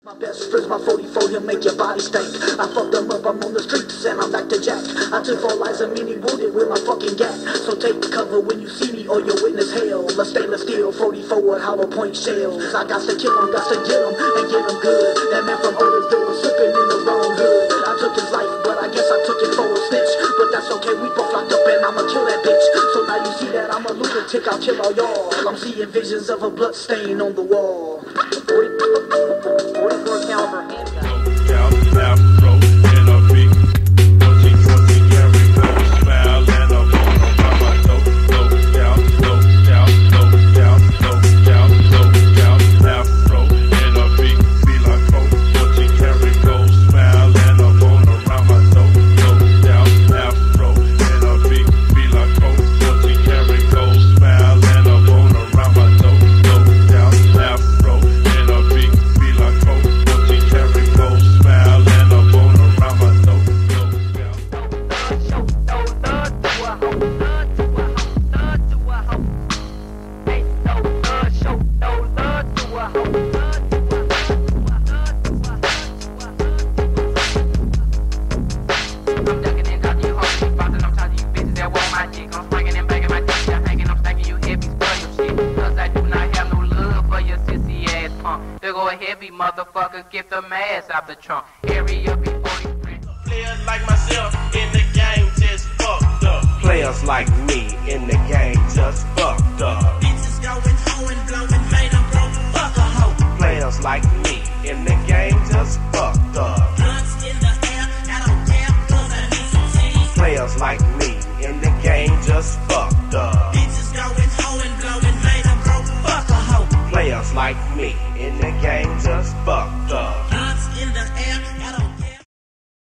My best friend's my 44, he'll make your body stink. I fucked him up, I'm on the streets and I'm back to Jack. I took four lives and many wounded with my fucking gat. So take cover when you see me or you witness hell. A stainless steel 44 with hollow point shells. I got to kill him, got to get him and get him good. That man from Otisville was sipping in the wrong hood. I took his life, but I guess I took it for a snitch. But that's okay, we both locked up and I'ma kill that bitch. So now you see that I'm a lunatic, I'll kill all y'all. I'm seeing visions of a blood stain on the wall. Ass punk. There go a heavy motherfucker, get the mask out the trunk. Area before you print. Players like myself in the game just fucked up. Players like me in the game just fucked up. Bitches going home and blowing, made them broke, fuck a hoe. Players like me in the game just fucked up. Guns in the air, I don't care, cause I need some titties. Players like me in the game just fucked up. Like me in the game just fucked up.